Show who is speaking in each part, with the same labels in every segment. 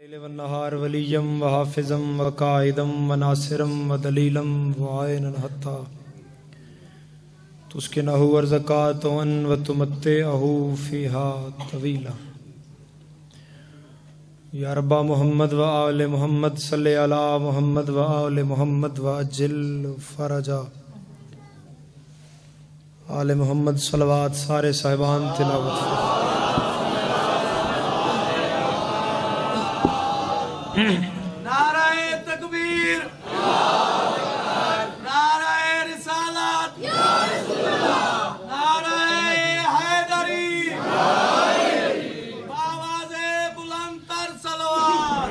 Speaker 1: والنهار وليا وحافظا وقائدا وناصرا ودليلا وعينا حتى. تسكنه ورزقات وتمتعه فيها طويلا. یا ربا محمد و آل محمد صلی علی محمد و آل محمد و اجل فرجا. آل محمد صلوات سارے صاحبان تلاوت فرما
Speaker 2: نعرہ تکبیر۔ نعرہ رسالت۔ نعرہ حیدری۔ آواز بلند تر سلوات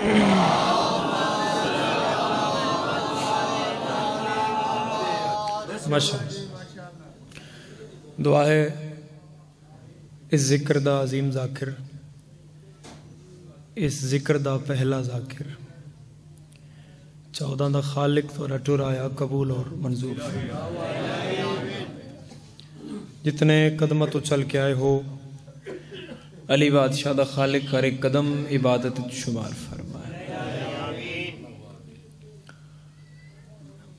Speaker 1: دعا ہے اس ذکر دا عظیم ذاکر۔ اس ذکر دا پہلا ذاکر۔ چودہ دا خالق تو رٹور آیا قبول اور منظور۔ جتنے قدمہ تو چل کے آئے ہو، علی بادشاہ دا خالق ہر ایک قدم عبادت شمار فرمائے۔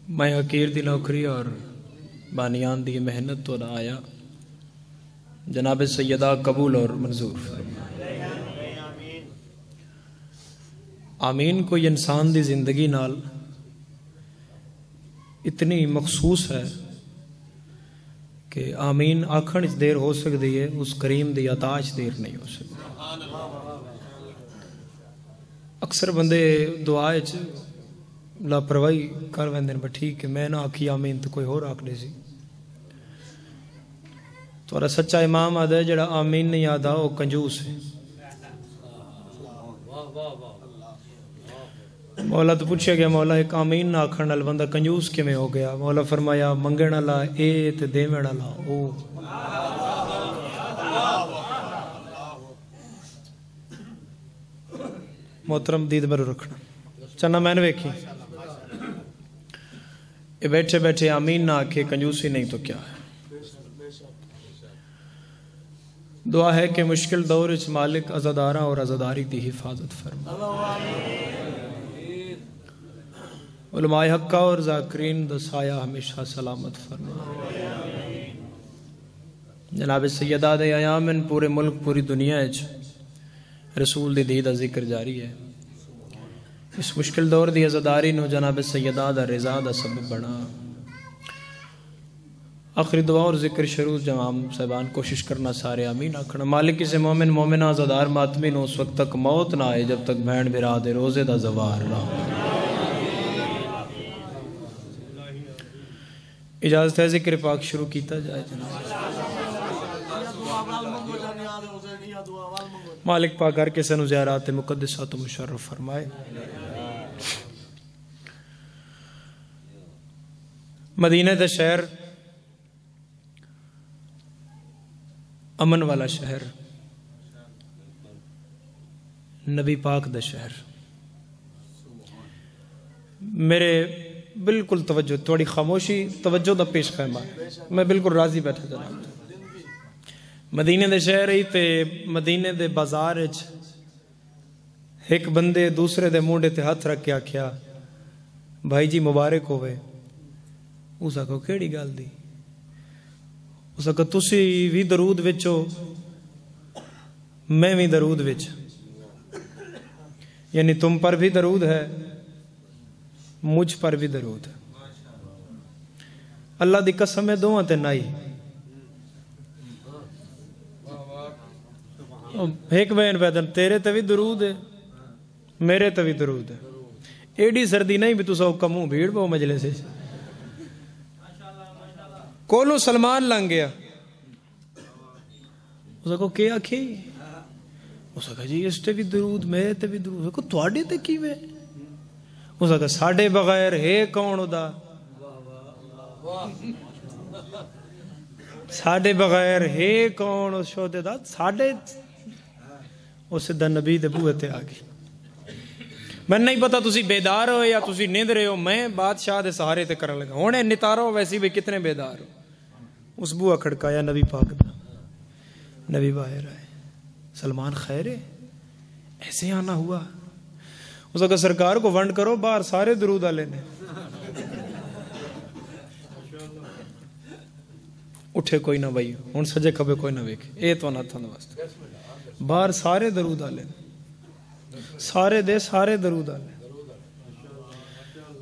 Speaker 1: میں حقیر دی نوکری اور بانیان دی محنت تو نہ آیا۔ جناب سیدہ قبول اور منظور فرمائے۔ آمین کوئی انسان دی زندگی نال اتنی مخصوص ہے کہ آمین آکھن اس دیر ہو سکتی ہے، اس کریم دی عطاش دیر نہیں ہو سکتی اکثر بندے دعا چ لاپرواہی کر ویندے نے ٹھیک ہے، میں نہ آکھی آمین تو کوئی اور آکھ دے سی۔ تھوڑا سچا امام آدھا ہے، جڑا آمین نہیں آدھا، وہ کنجوس ہے۔ مولا تو پوچھا گیا مولا ایک آمین نہ آکھن نال بندہ کنجوس کیویں ہو گیا مولا فرمایا منگن والا اے تے دیویں والا او محترم دید مرو رکھنا چنا میں نے ویکھی یہ بیٹھے بیٹھے آمین نہ آکھے کنجوسی نہیں تو کیا ہے دعا ہے کہ مشکل دور اچ مالک ازادارہ اور ازاداری دی حفاظت فرما علماء حقہ اور ذاکرین دا ہمیشہ سلامت فرما جناب سیدہ دے ایامن پورے ملک، پوری دنیا اچ رسول دی دید ذکر جاری ہے۔ اس مشکل دور دی ازاداری نو جناب سیدہ دا رضا دا سبب بنا۔ آخری دعا اور ذکر شروع جمام صاحبان، کوشش کرنا سارے آمین آکھنا۔ مالک سے مومن مومن آزادار ماتمی نو اس وقت تک موت نہ آئے جب تک بھین برا دے روزے دا زوار نہ ہو۔ اجازت ہے ذکر پاک شروع کیتا جائے جناب۔ مالک پاک ہر کسے نو زیارات مقدسات مشرف فرمائے۔ مدینہ دا شہر امن والا شہر۔ نبی پاک دا شہر۔ میرے بالکل توجہ، تھوڑی خاموشی، توجہ دا پیش خیمہ میں بالکل راضی بیٹھا جناب مدینے دے شہر ہی تے مدینے دے بازار اچ ایک بندے دوسرے دے مونڈے تے ہاتھ رکھ کے آکھیا، بھائی جی مبارک ہوئے اس آکھو، کیڑی گال دی؟ اس آکھو، تسی بھی درود وچو میں بھی درود وچ۔ یعنی تم پر بھی درود ہے مجھ پر بھی درود اللہ دی قسم ہے دو تے نائی۔ ایک بین پیدن، تیرے تے بھی درود ہے، میرے تے بھی درود ہے۔ ایڈی سردی نہیں بھی تو سو کموں بھیڑ پو مجلے سے کولو سلمان لنگ گیا۔ اس کو کیا کھی اس کہا جی اس تے بھی درود، میرے تے بھی درود۔ کو تواڈے تے کی میں اس کہا ساڈے بغیر ہے کون ادا ساڈے بغیر ہے کون اس شودے دا؟ ساڈے اس دا نبی دے بوئے تے آ میں نہیں پتا تسی بیدار ہو یا تسی نیند رہے ہو، میں بادشاہ دے سہارے تے کرن لگا۔ ہونے نتارو ویسی بھی کتنے بیدار ہو۔ اس بوہ کھڑکایا نبی پاک دا۔ نبی باہر آئے۔ سلمان خیر ہے؟ ایسے آنا ہوا۔ اس وقت سرکار کو ونڈ کرو، باہر سارے درود والے نے۔ اٹھے کوئی نہ بھائی ہوں سجے کبے کوئی نہ ویک اے تو نہ تھا واسطے باہر سارے درود والے سارے دے سارے درود والے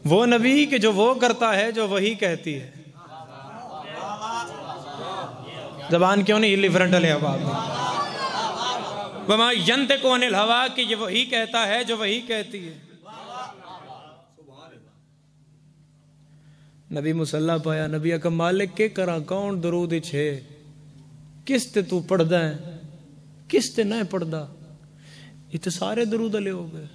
Speaker 1: وہ نبی کہ جو وہ کرتا ہے، جو وہی کہتی ہے۔ زبان کیوں نہیں ہلی فرنٹ لے علیہ باب وما ینتقو انل ہوا کہ یہ وہی کہتا ہے جو وہی کہتی ہے۔ نبی مسلح پایا، نبی اکم مالک کے کرا کون درود چھے؟ کس تے تو پڑھ ہے؟ کس تے نہ پڑھ دا یہ تے سارے درود علیہ ہو گئے۔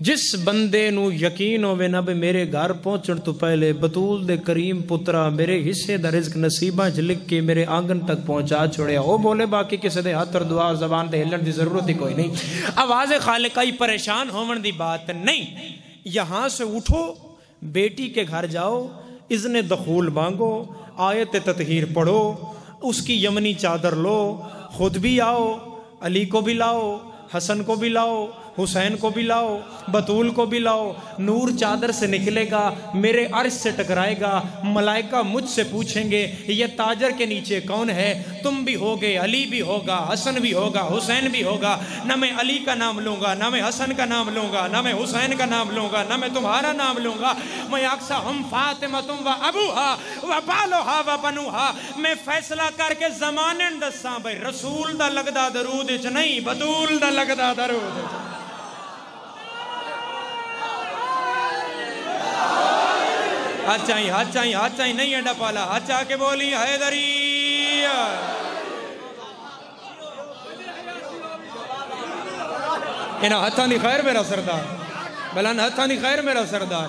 Speaker 1: جس بندے نو یقین ہوئے نہ بے میرے گھر پہنچن تو پہلے بطول دے کریم پترا میرے حصے دا رزق نصیبہ چھ کے میرے آنگن تک پہنچا چھوڑیا۔ وہ بولے باقی کسے دے ہاتھ اور دعا زبان دے ہلن دی ضرورت ہی کوئی نہیں۔ آواز خالقائی پریشان ہون دی بات نہیں۔ یہاں سے اٹھو، بیٹی کے گھر جاؤ، اذن دخول مانگو، آیت تطہیر پڑھو، اس کی یمنی چادر لو، خود بھی آؤ، علی کو بھی لاؤ، حسن کو بھی لاؤ حسین کو بھی لاؤ بطول کو بھی لاؤ، نور چادر سے نکلے گا، میرے عرش سے ٹکرائے گا، ملائکہ مجھ سے پوچھیں گے، یہ تاجر کے نیچے کون ہے؟ تم بھی ہوگے، علی بھی ہوگا، حسن بھی ہوگا، حسین بھی ہوگا۔ نہ میں علی کا نام لوں گا، نہ میں حسن کا نام لوں گا، نہ میں حسین کا نام لوں گا، نہ میں تمہارا نام لوں گا۔ میں اکثر ہم فاطمہ تم و ابو ہا و بالو ہا و بنو ہا میں فیصلہ کر کے زمانے دساں، بھائی رسول دا لگدا درود اچ نہیں بطول دا لگدا درود اچ ہاتھ چاہیں ہاتھ چاہیں ہاتھ چاہیں نہیں انڈا پالا۔ ہاتھ چاہ کے بولی، حیدری۔ انہا ہاتھاں دی خیر میرا سردار۔ بلان ہاتھاں دی خیر میرا سردار۔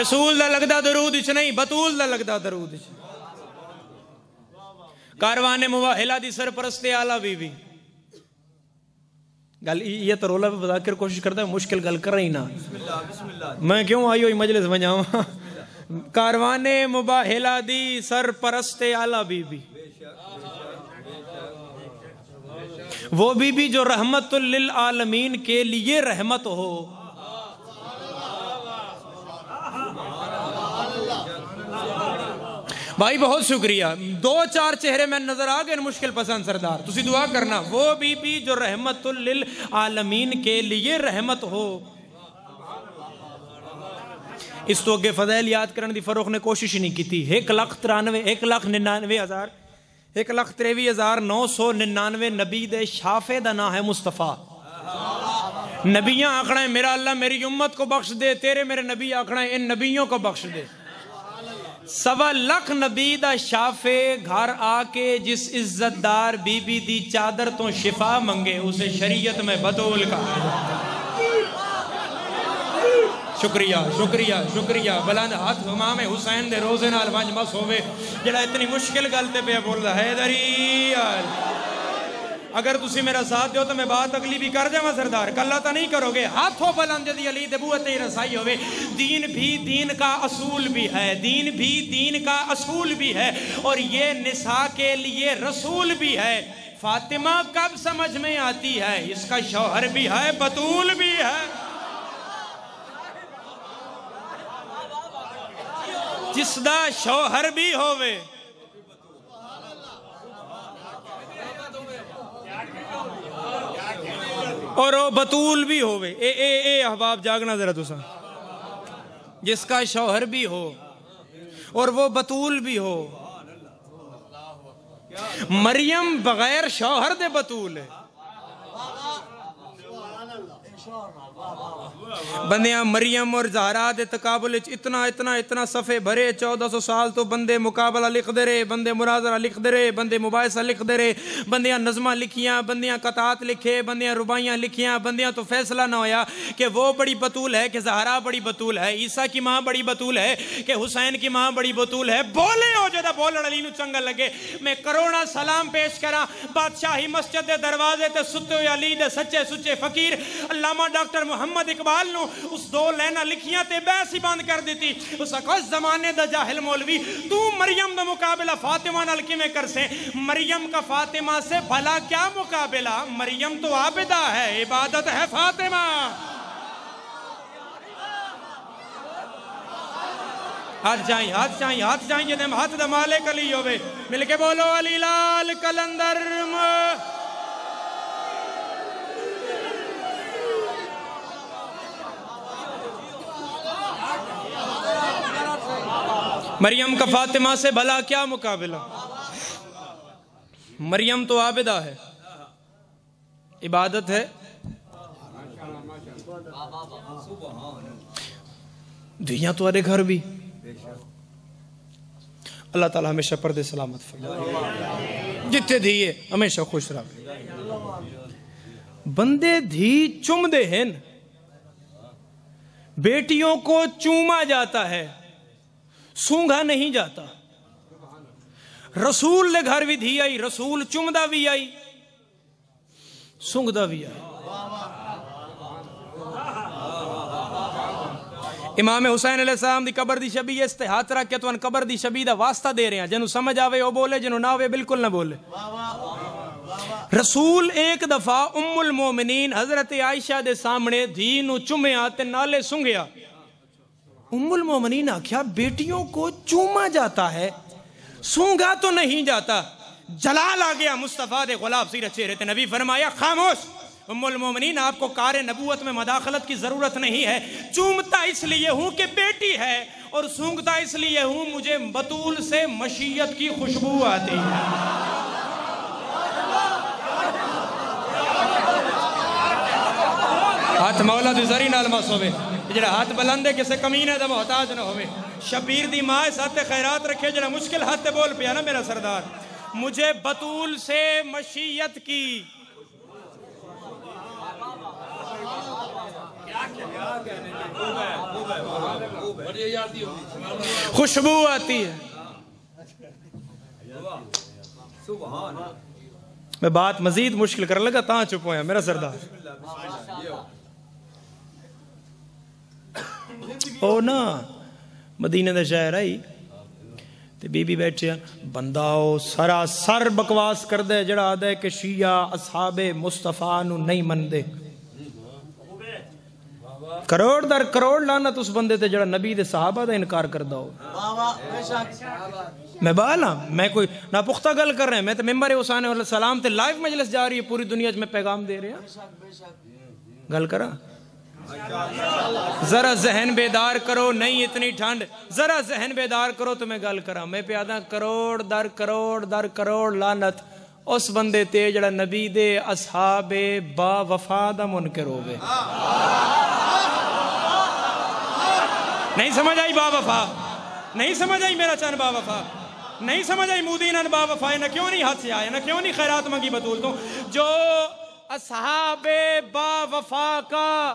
Speaker 1: رسول دا لگدا درود اچھ نہیں، بطول دا لگدا درود اچھ کاروانے مواحلہ دی سرپرست آلہ بی بی گل یہ تو رولا بھی بتا کر کوشش کرتا ہے مشکل گل کر رہی نا میں کیوں آئی ہوئی مجلس بناؤں کاروانے مباحلہ دی سرپرست آلہ بی بی وہ بی بی جو رحمت للعالمین کے لیے رحمت ہو بھائی بہت شکریہ۔ دو چار چہرے میں نظر آ گئے، مشکل پسند سردار۔ تسی دعا کرنا، وہ بی بی جو رحمت للعالمین کے لیے رحمت ہو۔ اس تو اگے فضائل یاد کرنے دی فروخ نے کوشش نہیں کی تھی ایک لاکھ ترانوے، ایک لاکھ ننانوے ہزار، ایک لاکھ تریوی ہزار نو سو ننانوے نبی دے شافے دا نا ہے مصطفیٰ۔ نبیاں آکھنا ہے، میرا اللہ میری امت کو بخش دے، تیرے میرے نبی آکھنا ہے، ان نبیوں کو بخش دے۔ سوا لکھ نبی دا شافے گھر آ کے جس عزت دار بی بی دی چادر تو شفا منگے، اسے شریعت میں بدول کہا۔ شکریہ شکریہ شکریہ۔ بلند ہاتھ امام حسین دے روزے نال ونج مس ہوئے جڑا اتنی مشکل گل تے پہ بول رہا ہے دری اگر تسی میرا ساتھ دیو تو میں بات اگلی بھی کر جاواں سردار۔ کلا تو نہیں کرو گے۔ ہاتھوں بلند جدی علی دبوت رسائی ہوئے دین بھی دین کا اصول بھی ہے۔ دین بھی دین کا اصول بھی ہے۔ اور یہ نساء کے لیے رسول بھی ہے۔ فاطمہ کب سمجھ میں آتی ہے؟ اس کا شوہر بھی ہے، بطول بھی ہے۔ جس دا شوہر بھی ہوئے اور وہ بطول بھی ہوئے اے اے اے، احباب، جاگنا ذرا تسا جس کا شوہر بھی ہو اور وہ بطول بھی ہو۔ مریم بغیر شوہر دے بطول ہے۔ بندیاں مریم اور زہرا دے تقابل اتنا اتنا اتنا صفحے بھرے، چودہ سو سال تو بندے مقابلہ لکھ دے رہے، بندے مرازرہ لکھ دے رہے، بندے مباحثہ لکھ دے رہے، بندیاں نظمہ لکھیاں، بندیاں قطعات لکھے، بندیاں ربائیاں لکھیاں، بندیاں تو فیصلہ نہ ہویا کہ وہ بڑی بطول ہے، کہ زہرا بڑی بطول ہے، عیسیٰ کی ماں بڑی بطول ہے، کہ حسین کی ماں بڑی بطول ہے۔ بولے ہو جدہ بولڑ علی نو چنگا لگے۔ میں کرونا سلام پیش کرا، بادشاہی مسجد دے دروازے تے ستے ہوئے علی دے سچے سچے فقیر، علامہ ڈاکٹر محمد اقبال نو اس دو لینا لکھیاں تے بحث ہی بند کر دیتی۔ اس کو زمانے دا جاہل مولوی، تو مریم دا مقابلہ فاطمہ نال کیویں کر سے مریم کا فاطمہ سے بھلا کیا مقابلہ؟ مریم تو عابدہ ہے، عبادت ہے فاطمہ۔ ہاتھ جائیں ہاتھ جائیں ہاتھ جائیں یہ دم ہاتھ دمالے کلی ہوئے۔ مل کے بولو علی لال کلندر مریم کا فاطمہ سے بھلا کیا مقابلہ؟ مریم تو عابدہ ہے۔ عبادت ہے۔ دھیاں تو ارے گھر بھی۔ اللہ تعالیٰ ہمیشہ پردے سلامت فرمائے۔ جتے دھیے ہمیشہ خوش رہے بندے دھی چم دے ہیں۔ بیٹیوں کو چوما جاتا ہے۔ سونگا نہیں جاتا رسول لے گھر بھی دھی آئی رسول چمدہ بھی آئی سونگدہ بھی آئی امام حسین علیہ السلام دی قبر دی شبی اس تے ہاتھ رکھ کے تو ان قبر دی شبی دا واسطہ دے رہے ہیں جنہوں سمجھ آوے وہ بولے جنہوں نہ آوے بالکل نہ بولے رسول ایک دفعہ ام المومنین حضرت عائشہ دے سامنے دھی نو چمیا تے نالے سنگیا ام المومنین آکھیا، بیٹیوں کو چوما جاتا ہے، سونگا تو نہیں جاتا۔ جلال آ گیا، مصطفیٰ دے غلاب سیرت چہرے تے نبی فرمایا، خاموش۔ ام المومنین، آپ کو کار نبوت میں مداخلت کی ضرورت نہیں ہے۔ چومتا اس لیے ہوں کہ بیٹی ہے اور سونگتا اس لیے ہوں، مجھے بطول سے مشیت کی خوشبو آتی ہے۔ ہاتھ مولا دی نال مس جڑا ہاتھ بلندے کسے کمینے دا محتاج نہ ہوئے۔ شبیر دی ماں ساتھ خیرات رکھے، جڑا مشکل ہاتھ بول پیا نا میرا سردار۔ مجھے بطول سے مشیت کی۔ خوشبو آتی ہے۔ میں بات مزید مشکل کر لگا، تاں چپ ہویا میرا سردار۔ او نا، مدینہ دا شہر آئی۔ تے بی بی بیٹھے بندہ او سرا سر بکواس کر دے جڑا آدھے کہ شیعہ اصحاب مصطفیٰ نو نہیں من دے کروڑ در کروڑ لانت اس بندے تے، جڑا نبی دے صحابہ دا انکار کر دو میں بالا، میں کوئی نہ گل کر رہے ہیں میں تے ممبر حسین علیہ السلام تے لائف مجلس جا رہی ہے، پوری دنیا میں پیغام دے رہے ہیں گل کرا۔ ذرا ذہن بیدار کرو، نہیں اتنی ٹھنڈ۔ ذرا ذہن بیدار کرو تو میں گل کرا میں پیادا کروڑ در کروڑ در کروڑ لانت اس بندے تے جڑا نبی دے اصحاب با وفا دا منکر ہوئے نہیں سمجھ آئی با وفا؟ نہیں سمجھ آئی میرا چان با وفا؟ نہیں سمجھ آئی مودین ان با وفا؟ نہ کیوں نہیں ہاتھ سے آئے نہ کیوں نہیں خیرات منگی بطول تو؟ جو اصحاب با وفا کا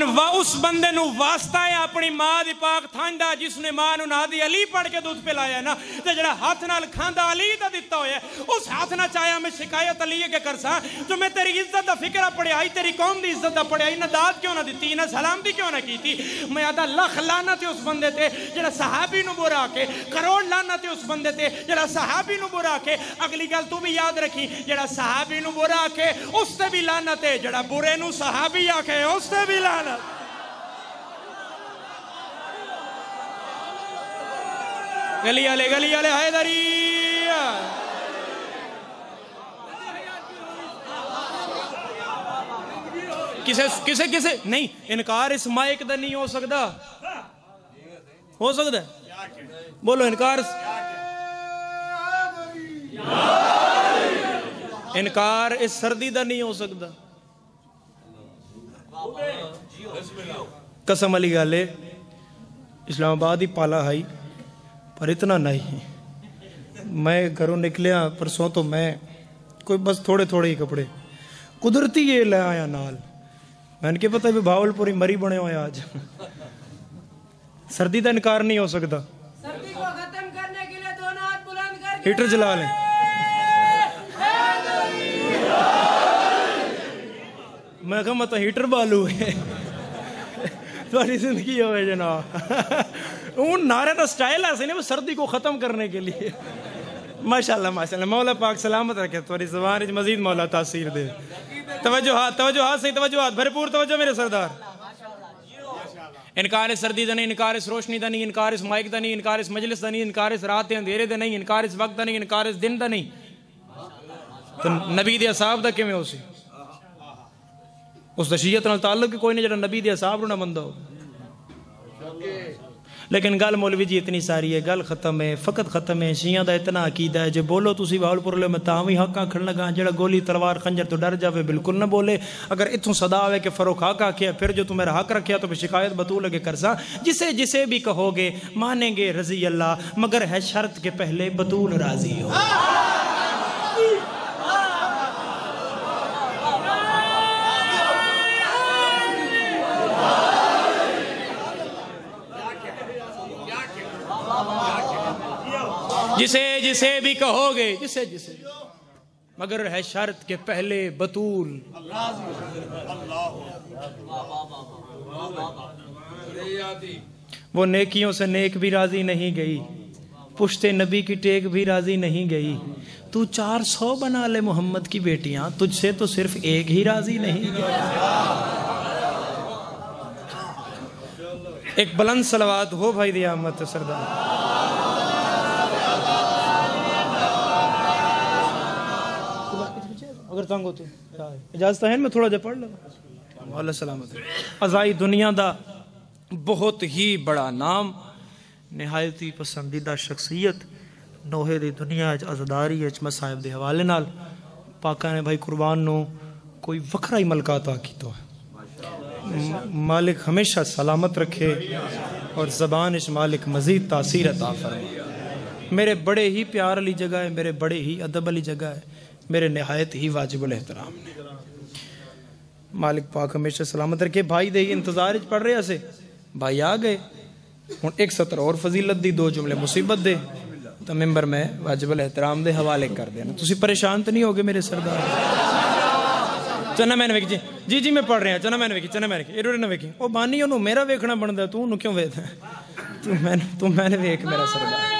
Speaker 1: تو ان اس بندے نو واسطہ ہے، اپنی ماں دی پاک تھانڈا، جس نے ماں نو نادی علی پڑھ کے دودھ پلایا نا، تے جڑا ہاتھ نال کھاندا علی دا دتا ہویا ہے، اس ہاتھ نہ چاہیا میں شکایت علی کے کرسا جو میں تیری عزت دا فکر پڑے آئی، تیری قوم دی عزت دا پڑے آئی داد کیوں نہ دتی، نہ سلام دی کیوں نہ کیتی؟ میں آدھا لکھ لعنت اس بندے تے، جڑا صحابی نو برا کے، کروڑ لعنت اس بندے تے، جڑا صحابی نو برا کے، اگلی گل تو بھی یاد رکھی، جڑا صحابی نو برا کے، اس تے بھی لعنت ہے جڑا برے نو صحابی آکے اس تے گلی والے گلی والے حیدری کسے کسے کسے؟ نہیں، انکار اس مائک دا نہیں ہو سکتا۔ ہو سکتا ہے؟ بولو، انکار انکار اس سردی دا نہیں ہو سکتا۔ قسم علی گالے اسلام آباد ہی پالا ہائی پر اتنا نہیں۔ میں گھروں نکلیا پرسوں تو میں کوئی بس تھوڑے تھوڑے ہی کپڑے۔ قدرتی یہ لے آیا نال۔ میں نے کہ پتہ بھی بھاول پوری مری بنے ہوئے آج۔ سردی کا انکار نہیں ہو سکتا۔
Speaker 3: سردی کو ختم کرنے کے لیے دونوں ہاتھ بلند کر کے
Speaker 1: ہیٹر جلا لیں۔ میں کہا مت ہیٹر بالو ہے۔ تھوڑی زندگی ہوئے جناب۔ ان نعرے کا سٹائل ایسے نہیں، وہ سردی کو ختم کرنے کے لیے۔ ماشاءاللہ ماشاءاللہ۔ مولا پاک سلامت رکھے تھوڑی زبان مزید مولا تاثیر دے۔ توجہ ہاتھ توجہ ہاتھ صحیح توجہ ہاتھ بھرپور توجہ میرے سردار۔ انکار اس سردی دا نہیں، انکار اس روشنی دا نہیں، انکار اس مائک دا نہیں، انکار اس مجلس دا نہیں، انکار اس رات دے اندھیرے دا نہیں، انکار اس وقت دا نہیں، انکار اس دن دا نہیں۔ تو نبی دے اصحاب دا کیویں ہو سی؟ اس دشیت نال تعلق کوئی نہیں، جڑا نبی دے اصحاب نہ بندہ لیکن گل مولوی جی اتنی ساری ہے، گل ختم ہے، فقط ختم ہے۔ شیعہ دا اتنا عقیدہ ہے، جو بولو تسی باول پور لے میں تاوی حق آکھن لگا۔ جڑا گولی تلوار خنجر تو ڈر جاوے، بالکل نہ بولے۔ اگر اتوں صدا آوے کہ فروخ حق آکھیا پھر جو تو حق رکھیا تو پھر شکایت بتو لگے کرسا جسے جسے بھی کہو گے، مانیں گے رضی اللہ، مگر ہے شرط کے پہلے بطول راضی ہو۔ جسے جسے بھی کہو گے، جسے جسے۔ مگر ہے شرط کے پہلے بطول۔ وہ نیکیوں سے نیک بھی راضی نہیں گئی۔ پشت نبی کی ٹیک بھی راضی نہیں گئی۔ تو چار سو بنا لے محمد کی بیٹیاں، تجھ سے تو صرف ایک ہی راضی نہیں گئی۔ ایک بلند سلوات ہو بھائی دیا احمد سردار۔ اگر تنگ ہو تو اجازت ہے میں تھوڑا جا پڑھ لگا اللہ سلامت ازائی دنیا دا بہت ہی بڑا نام، نہایت ہی پسندیدہ شخصیت نوہے دی دنیا اچ ازداری اچ مصائب دے حوالے نال پاکا نے بھائی قربان نو کوئی وکھرا ہی ملکہ عطا کیتا ہے مالک ہمیشہ سلامت رکھے اور زبان اس مالک مزید تاثیر عطا فرمائے۔ میرے بڑے ہی پیار علی جگہ ہے، میرے بڑے ہی ادب علی جگہ ہے۔ میرے نہایت ہی واجب الاحترام نے۔ مالک پاک ہمیشہ سلامت رکھے۔ بھائی دے انتظار پڑھ رہے سے بھائی آ گئے۔ ہوں ایک سطر اور فضیلت دی، دو جملے مصیبت دے۔ تو ممبر میں واجب الاحترام دے حوالے کر دینا۔ تسی پریشان تو نہیں ہوگے میرے سردار؟ چنا میں نے ویکھی۔ جی جی میں پڑھ رہا چنا میں نے ویکھی، چنا میں نے ویکھی۔ نہ ویکھی۔ او بانی انہوں میرا ویکھنا بندا تو انہوں کیوں ویکھدا تو میں تو میں نے ویکھ میرا سردار۔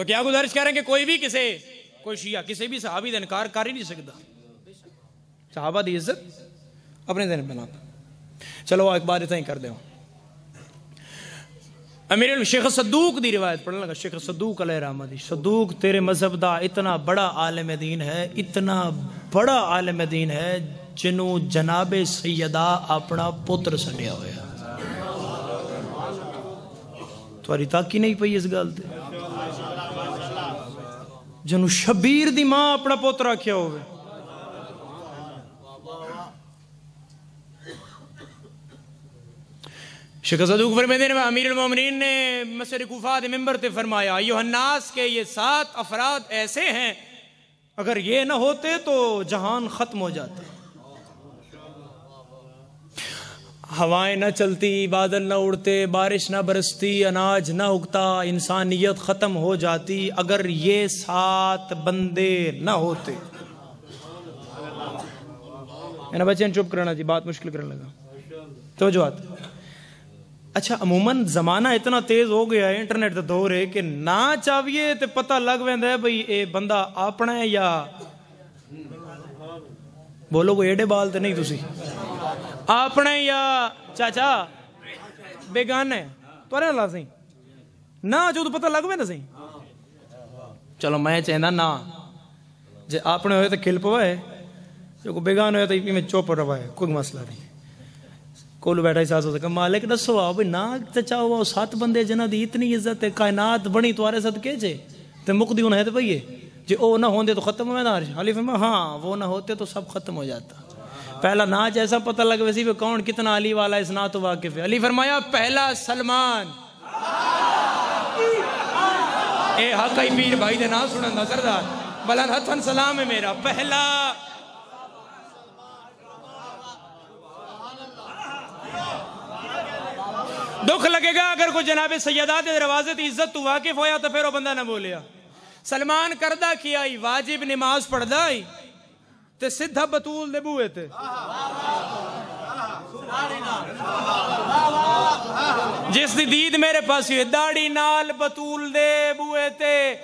Speaker 1: تو کیا گزارش کر رہے ہیں کہ کوئی بھی کسی کوئی شیعہ کسی بھی صحابی دا انکار کر ہی نہیں سکتا۔ صحابہ دی عزت اپنے دن بنا چلو ایک بار اتنا ہی کر دیں امیر شیخ صدوق دی روایت پڑھنے لگا۔ شیخ صدوق علیہ رحمہ دی۔ صدوق تیرے مذہب دا اتنا بڑا عالم دین ہے، اتنا بڑا عالم دین ہے جنوں جناب سیدہ اپنا پتر سنیا ہویا۔ تواری تاکی نہیں پئی اس گل تے۔ جنو شبیر دی ماں اپنا پوترا کیا ہوئے شیخ صدوق فرمیدے میں امیر المومنین نے مسجد کوفہ دے ممبر تے فرمایا، ایوہ الناس کے یہ سات افراد ایسے ہیں، اگر یہ نہ ہوتے تو جہان ختم ہو جاتا ہوائیں نہ چلتی، بادل نہ اڑتے، بارش نہ برستی، اناج نہ اگتا، انسانیت ختم ہو جاتی اگر یہ سات بندے نہ ہوتے۔ میرا بچے، چپ کرنا جی بات مشکل کرنے لگا۔ تو جو اچھا عموماً زمانہ اتنا تیز ہو گیا ہے، انٹرنیٹ تے دور ہے کہ نہ چاہیے تے پتہ لگ ہے بھئی اے بندہ اپنا ہے یا بولو کوئی ایڈے بال تے نہیں تسی اپنا ہے یا چاچا بیگان ہے تو اللہ سی نہ جو تو پتہ لگ ویندا سی چلو میں چاہندا نہ جے اپنے ہوئے تے کھل پوے جو کو بیگان ہوئے تے میں چوپ روائے کوئی مسئلہ نہیں کولو بیٹھا احساس ہو سکا مالک دسو آو بھئی نا چچا ہوا سات بندے جنہ دی اتنی عزت ہے کائنات بنی توارے صدقے جے تے مقدی انہیں تو بھئی جی او نہ ہوندے تو ختم ہوئے دار علی فرما ہاں وہ نہ ہوتے تو سب ختم ہو جاتا۔ پہلا ناچ ایسا پتہ لگ ویسی پہ کون کتنا علی والا اس نات واقف ہے۔ علی فرمایا، پہلا سلمان۔ اے حق ہی پیر بھائی دے نا سنن دا سردار۔ بلند حتن سلام ہے میرا۔ پہلا دکھ لگے گا اگر کوئی جناب سیدات دروازے تی عزت تو واقف ہویا تو پھر وہ بندہ نہ بولیا۔ سلمان کردہ کیا ہی واجب نماز پڑھدا ہی تے سدھا بطول دے بوئے تے۔ جس دی دید میرے پاس ہوئی داڑی نال بطول دے بوئے تے۔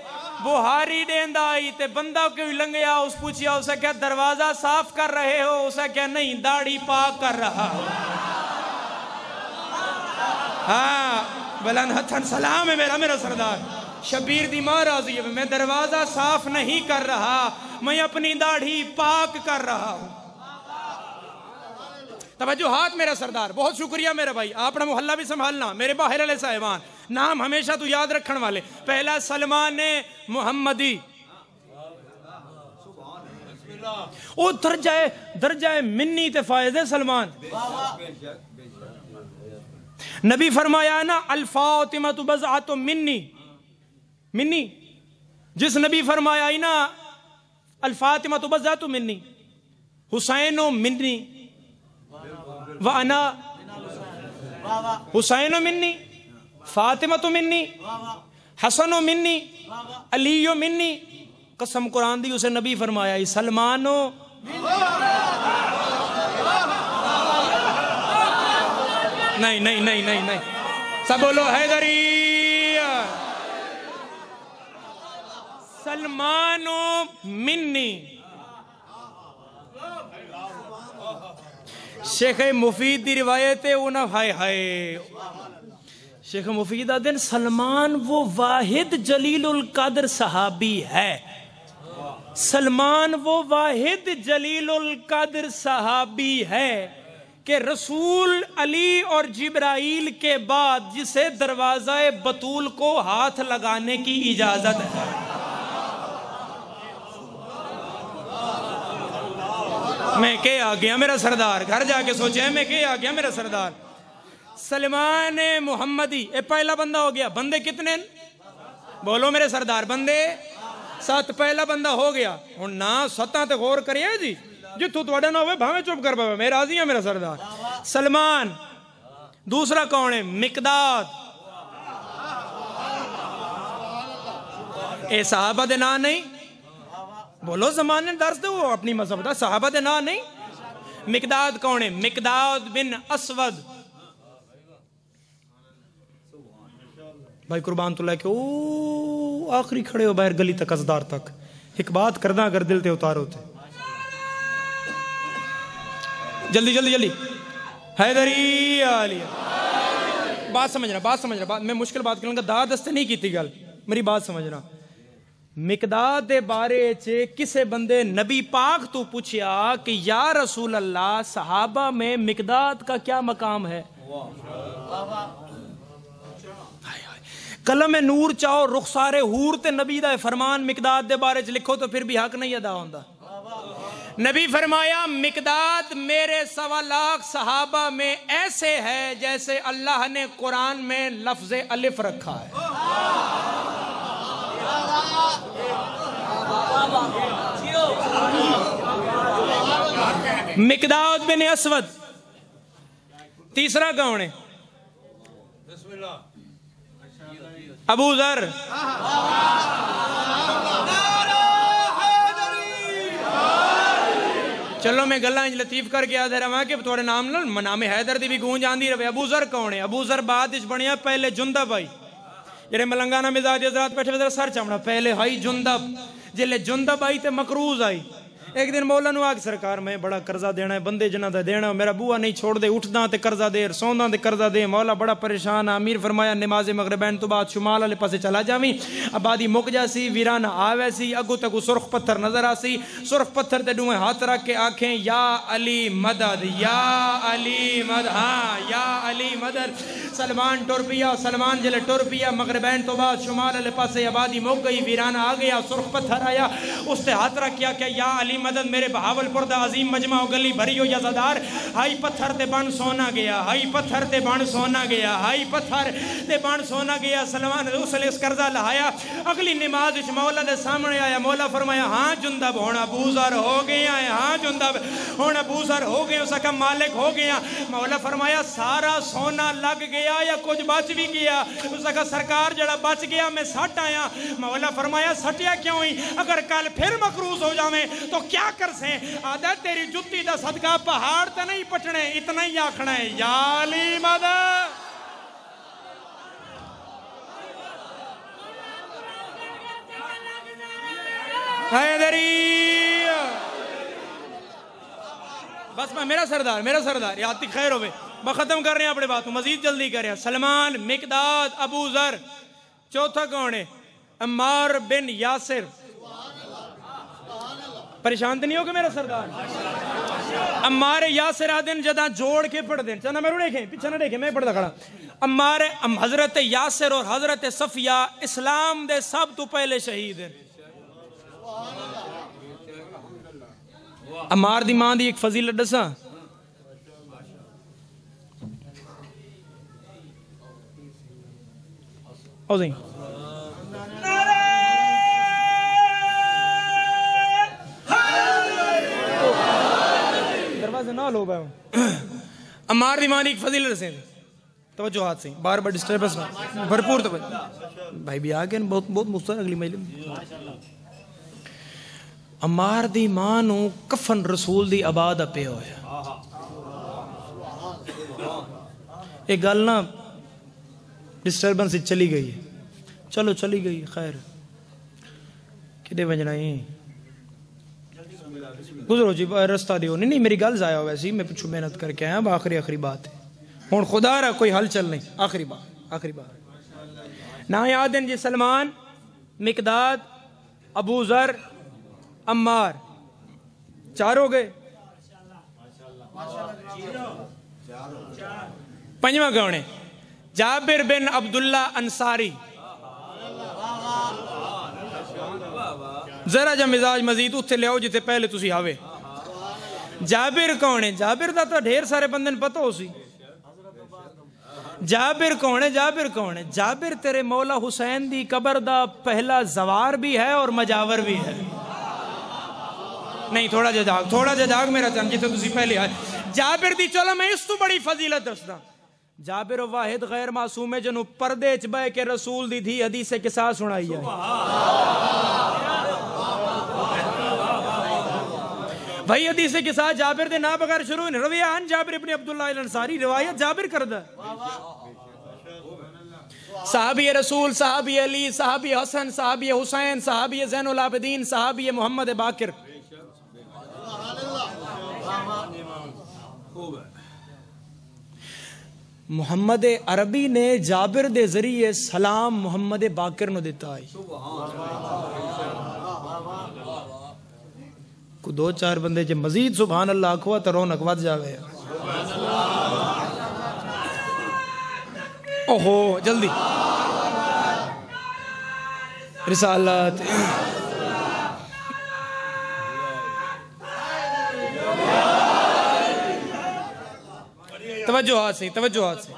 Speaker 1: بہاری ڈیندا آئی تے بندہ کیوں لنگیا؟ اس پوچھیا، اسے کیا دروازہ صاف کر رہے ہو؟ اسے کیا نہیں داڑی پاک کر رہا۔ ہو ہاں بلند ہتھن سلام ہے میرا میرا سردار۔ شبیر دی ماں راضی ہے، میں دروازہ صاف نہیں کر رہا، میں اپنی داڑھی پاک کر رہا ہوں۔ توجہ، ہاتھ میرا سردار، بہت شکریہ میرا بھائی آپ نے محلہ بھی سنبھالنا، میرے باہر علیہ صاحبان، نام ہمیشہ تو یاد رکھن والے۔ پہلا سلمان محمدی۔ او درجہ درجہ منی تے فائز سلمان۔ نبی فرمایا نا الفاطمہ تو بزعت منی۔ منی۔ جس نبی فرمایا نا الفاطمہ تو بزعت منی۔ حسین و منی۔ وانا حسین و منی۔ فاطمہ تو منی۔ حسن و منی۔ علی و منی۔ قسم قرآن دی اسے نبی فرمایا سلمانو۔ نہیں نہیں نہیں نہیں نہیں۔ سب بولو، حیدری۔ سلمانو منی۔ شیخ مفید دی روایت ہے وہ ہائے ہائے۔ شیخ مفید دن سلمان وہ واحد جلیل القدر صحابی ہے۔ سلمان وہ واحد جلیل القدر صحابی ہے کہ رسول علی اور جبرائیل کے بعد جسے دروازہ بطول کو ہاتھ لگانے کی اجازت ہے۔ میں کہ آ گیا میرا سردار، گھر جا کے سوچے، میں کہ آ گیا میرا سردار۔ سلمان محمدی، اے پہلا بندہ ہو گیا۔ بندے کتنے؟ بولو میرے سردار، بندے۔ سات پہلا بندہ ہو گیا۔ اور نہ ستاں تے غور کریے ہاں جی۔ جتھو تھوڑا نہ ہوئے، بھاویں چپ کر پاوے میں راضی ہوں میرا سردار۔ سلمان دوسرا کون ہے؟ مقداد۔ اے صحابہ دے نا نہیں؟ بولو، زمانے درس دے وہ اپنی مذہب دا صحابہ دے نا نہیں۔ مقداد کون ہے؟ مقداد بن اسود۔ بھائی قربان تو لے کے او آخری کھڑے ہو باہر گلی تک ازدار تک۔ ایک بات کرنا اگر دل تے اتارو تے۔ جلدی جلدی جلدی۔ حیدری آلی بات سمجھنا بات سمجھنا۔ بات میں مشکل بات کروں گا دا دستے نہیں کیتی گل۔ میری بات سمجھنا۔ مقداد دے بارے چے کسے بندے نبی پاک تو پوچھیا کہ یا رسول اللہ، صحابہ میں مقداد کا کیا مقام ہے؟ کلم نور چاہو، رخسار حور تے نبی دا فرمان مقداد دے بارے چ لکھو تو پھر بھی حق نہیں ادا ہوندا۔ نبی فرمایا مقداد میرے سوا لاکھ صحابہ میں ایسے ہے جیسے اللہ نے قرآن میں لفظ الف رکھا ہے۔ مقداد بن اسود، تیسرا کون ہے۔ ابو ذر۔ چلو میں گلا لطیف کر کے آدھے رہا کہ تھوڑے نام لن نام حیدر دی بھی گونج آندھی رہے۔ ابو ذر کون ہے؟ ابو ذر بعد اس بنیا پہلے جندب آئی جڑے ملنگانہ مزاج حضرات بیٹھے ذرا سر چمڑا۔ پہلے ہائی جندب، جلے جندب آئی تے مقروض آئی۔ ایک دن مولا نو آگ سرکار، میں بڑا قرضہ دینا ہے، بندے جنہ دا دینا ہے، میرا بوہ نہیں چھوڑ دے اٹھ تے قرضہ دے سونداں تے قرضہ دے، مولا بڑا پریشان امیر فرمایا، نماز مغربین تو بعد شمال والے پاسے چلا جاویں۔ آبادی مک جاسی، ویران آوے سی، اگو تکو سرخ پتھر نظر آسی۔ سرخ پتھر تے ڈوئے ہاتھ رکھ کے آنکھیں، یا علی مدد، یا علی مدد ہاں یا علی مدد۔ سلمان ٹور پیا، سلمان جلے ٹور پیا، مغربین تو بعد شمال والے پاسے آبادی مک گئی، ویران آ گیا، سرخ پتھر آیا۔ اس تے ہاتھ رکھ کیا کہ یا علی مدد میرے بہاول پور دا عظیم مجمع و گلی بھری ہو یزدار ہائی پتھر تے بان سونا گیا، ہائی پتھر تے بان سونا گیا، ہائی پتھر تے بان سونا گیا۔ سلمان اس نے اس قرضہ لہایا۔ اگلی نماز اس مولا دے سامنے آیا۔ مولا فرمایا ہاں جندب ہونا بوزر ہو گیا ہے ہاں جندب ہونا بوزر ہو گیا اس کا مالک ہو گیا مولا فرمایا، سارا سونا لگ گیا یا کچھ بچ بھی گیا؟ اس کا سرکار جڑا بچ گیا، میں سٹ آیا۔ مولا فرمایا، سٹیا کیوں ہی؟ اگر کل پھر مقروض ہو جاویں تو کیا کر سیں آدھا تیری جتی دا صدقہ پہاڑ تے نہیں پٹنے، اتنا ہی آکھنا ہے، یا علی مدد! حیدری بس میں، میرا سردار میرا سردار، یاد تک خیر ہوئے۔ میں ختم کر رہے ہیں اپنے باتوں، مزید جلدی کر رہے ہیں۔ سلمان، مقداد، ابو ذر، چوتھا کون ہے؟ امار بن یاسر۔ پریشان تو نہیں ہوگا میرا سردار؟ امار یاسر آدن جدہ جوڑ کے پڑھ دیں۔ چاہنا میرے دیکھیں، پیچھے نہ دیکھیں، میں پڑھ دا کھڑا۔ امار حضرت یاسر اور حضرت صفیہ اسلام دے سب تو پہلے شہید ہیں۔ امار دی ماں دی ایک فضیلت ڈسا او نہ لو بھائی۔ امار دی ایک فضیلت ڈسیں توجہ ہاتھ سے۔ بار بار ڈسٹربنس بھرپور توجہ۔ بھائی بھی آگے بہت بہت مستر اگلی مجلس امار دی ماں نو کفن رسول دی آباد اپے ہویا ایک گل نا ڈسٹربنس چلی گئی۔ ہے چلو چلی گئی، خیر۔ کدے وجنا ہی گزرو جی رستہ دیو۔ نہیں نہیں، میری گل ضائع ہوا سی میں پچھو محنت کر کے آیا اب آخری آخری بات ہے۔ ہوں خدا رہا کوئی حل چل نہیں۔ آخری بات آخری بات۔ نہ یاد ہیں جی سلمان، مقداد، ابو ذر امار چار ہو گئے۔ پنجواں گونے جابر بن عبداللہ انصاری۔ ذرا جا مزاج مزید اتھے لے آؤ جتے پہلے تسی آوے۔ جابر کون ہے؟ جابر دا تو ڈھیر سارے بندن پتہ ہو سی۔ جابر کون ہے؟ جابر کون ہے؟ جابر تیرے مولا حسین دی قبر دا پہلا زوار بھی ہے اور مجاور بھی ہے۔ نہیں، تھوڑا جا جاگ، تھوڑا جا جاگ میرا چند جیسے تسی پہلے آئے۔ جابر دی چولا میں اس تو بڑی فضیلت دستا جابر واحد غیر معصوم ہے جنو پردے چبائے کے رسول دی تھی حدیث کے ساتھ سنائی ہے۔ بھائی حدیث کے ساتھ جابر دے نا بغیر شروع ہوئی رویہ آن جابر ابن عبداللہ الانصاری، روایت جابر کردہ صحابی رسول، صحابی علی، صحابی حسن، صحابی حسین، صحابی زین العابدین، صحابی محمد باکر۔ محمد عربی نے جابر دے ذریعے سلام محمد باکر نو دیتا آئی کو دو چار بندے جے مزید سبحان اللہ اکوا تو رونق ود جاوے۔ اوہو، جلدی۔ رسالت۔ توجہ ہاتھ سے، توجہ ہاتھ سے۔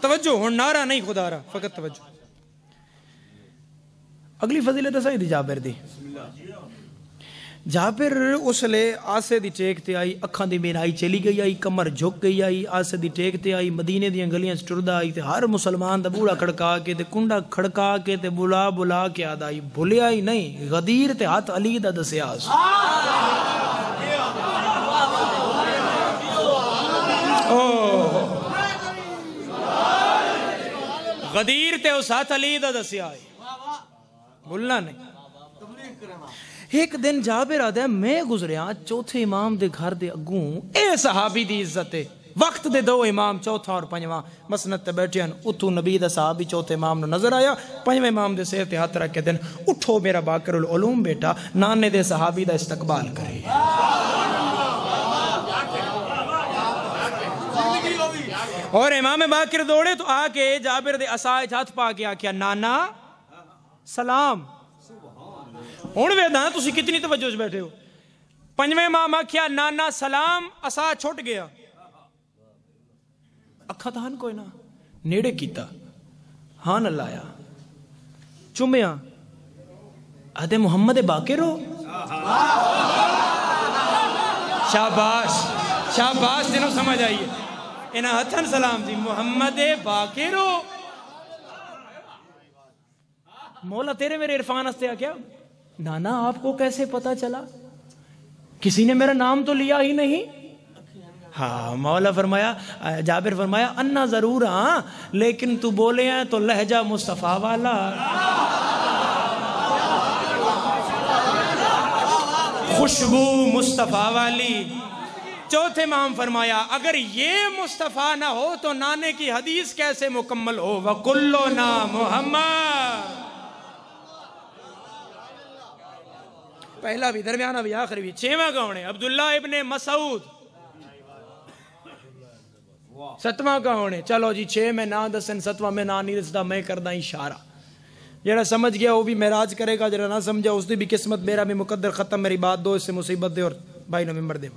Speaker 1: توجہ ہوں نارا نہیں خدا رہا فقط توجہ۔ اگلی فضیلت صحیح دی جابر دی۔ جابر اس لے آسے دی ٹیک تے آئی اکھاں دی میرائی چلی گئی آئی کمر جھک گئی آئی آسے دی ٹیک تے آئی مدینے دی انگلیاں سٹردہ آئی تے ہر مسلمان دا بوڑا کھڑکا کے تے کنڈا کھڑکا کے تے بلا بلا کے آدھ آئی بھولے آئی نہیں غدیر تے ہاتھ علی دا دسیاس غدیر تے اس ہاتھ علی دا دسیا آئی بھولنا نہیں ایک دن جابر آدھا ہے، میں گزریا، چوتھے امام دے گھر دے اگوں۔ اے صحابی دی عزت ہے، وقت دے دو امام، چوتھا اور پنجواں۔ مسنت تے بیٹھے ہیں اتو نبی دا صحابی چوتھے امام نو نظر آیا۔ پنجویں امام دے سیر تے ہاتھ رکھ کے دن، اٹھو میرا باکر العلوم بیٹا، نانے دے صحابی دا استقبال کرے۔ اور امام باکر دوڑے تو آ کے جابر دے اسائے ہاتھ پا کے آکیا نانا، سلام۔ ہوں ویدا تھی کتنی توجہ بیٹھے ہو پنجویں ماں کیا نانا سلام اسا چھٹ گیا اکھا تھان کوئی نہ نیڑے کیتا ہاں نہ لایا چومیا ادے محمد باقر ہو شاباش شاباش جنہوں سمجھ آئیے انہا ہتھن سلام جی محمد باقر ہو مولا تیرے میرے عرفان ہستے کیا نانا، آپ کو کیسے پتا چلا؟ کسی نے میرا نام تو لیا ہی نہیں؟ ہاں مولا فرمایا، جابر فرمایا، انا ضرور ہاں لیکن تو بولے ہیں تو لہجہ مصطفیٰ والا۔ خوشبو مصطفیٰ والی۔ چوتھے مام فرمایا، اگر یہ مصطفیٰ نہ ہو تو نانے کی حدیث کیسے مکمل ہو؟ وَقُلُّ نا محمد۔ پہلا بھی درمیانہ بھی آخر بھی چھویں کون ہے؟ عبداللہ ابن مسعود۔ ستواں کون ہے؟ چلو جی چھ میں نہ دسن، ستواں میں نہ نہیں دستا، میں کردہ اشارہ۔ جڑا سمجھ گیا، وہ بھی میراج کرے گا، جڑا نہ سمجھا، اس دی بھی قسمت میرا بھی مقدر ختم، میری بات دو، اس سے مصیبت دے، اور بھائی نومبر دے